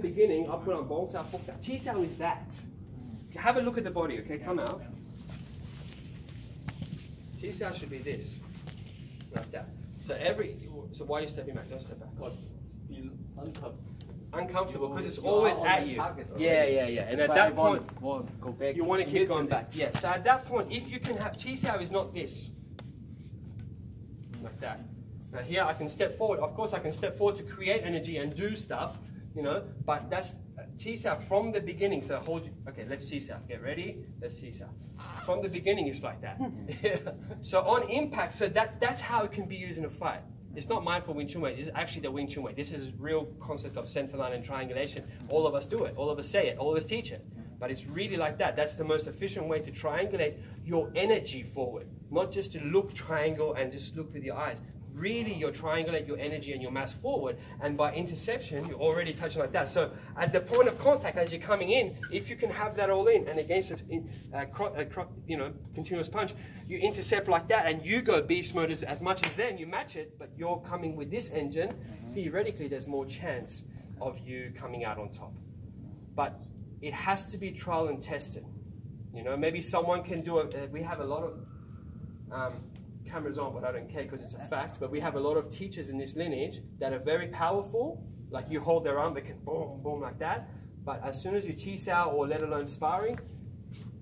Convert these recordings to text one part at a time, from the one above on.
beginning, I put on bong sao, fok sao. Chi sao is that. Have a look at the body, okay? Come out. Chi sao should be this. Like that. So every, so why are you stepping back? Don't step back. Feel uncomfortable. Uncomfortable because it's always at you. Yeah, yeah, yeah. And at that point, want go back. you want to keep going back. Yeah. So at that point, if you can have chi sao is not this. Like that. Now here I can step forward. Of course I can step forward to create energy and do stuff, you know, but that's uh, chi from the beginning. So hold. Okay, let's sao. Get ready. Let's sao. From the beginning it's like that. so on impact, so that that's how it can be used in a fight. It's not mindful Wing Chun. This is actually the Wing Chun Way. This is real concept of center line and triangulation. All of us do it. All of us say it. All of us teach it. But it's really like that. That's the most efficient way to triangulate your energy forward. Not just to look triangle and just look with your eyes. Really, you're triangulate your energy and your mass forward. And by interception, you're already touching like that. So at the point of contact, as you're coming in, if you can have that all in and against a, uh, uh, you know, continuous punch, you intercept like that and you go beast mode as, as much as them, you match it, but you're coming with this engine, theoretically, there's more chance of you coming out on top. But it has to be trial and tested. You know, maybe someone can do it. Uh, we have a lot of um, cameras on, but I don't care because it's a fact. But we have a lot of teachers in this lineage that are very powerful. Like you hold their arm, they can boom, boom like that. But as soon as you chi sao or let alone sparring,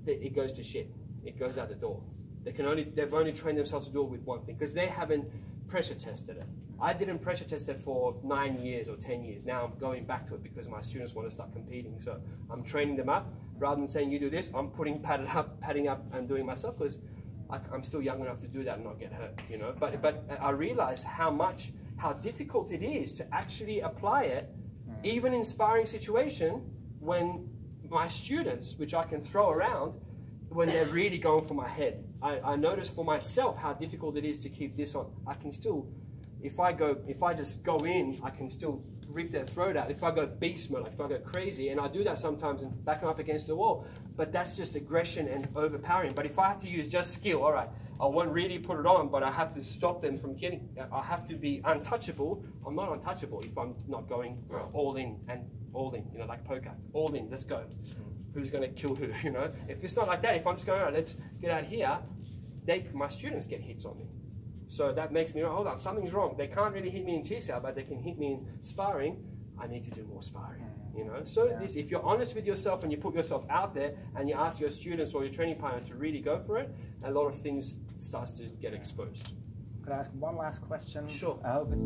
it goes to shit. It goes out the door. They can only they've only trained themselves to do it with one thing because they haven't pressure tested it. I didn't pressure test it for nine years or ten years. Now I'm going back to it because my students want to start competing. So I'm training them up rather than saying you do this. I'm putting padded up, padding up, and doing myself because I'm still young enough to do that and not get hurt. You know, but but I realize how much how difficult it is to actually apply it, mm. even in sparring situation when my students, which I can throw around, when they're really going for my head. I, I notice for myself how difficult it is to keep this on. I can still, if I go, if I just go in, I can still rip their throat out. If I go beast mode, if I go crazy, and I do that sometimes and back them up against the wall, but that's just aggression and overpowering. But if I have to use just skill, all right, I won't really put it on, but I have to stop them from getting, I have to be untouchable. I'm not untouchable if I'm not going all in and all in, you know, like poker, all in, let's go who's going to kill who, you know. If it's not like that, if I'm just going, all right, let's get out here, they, my students get hits on me. So that makes me, hold on, something's wrong. They can't really hit me in Chisao, but they can hit me in sparring. I need to do more sparring, mm. you know. So Yeah. this, if you're honest with yourself and you put yourself out there and you ask your students or your training partner to really go for it, a lot of things starts to get exposed. Could I ask one last question? Sure. I hope it's.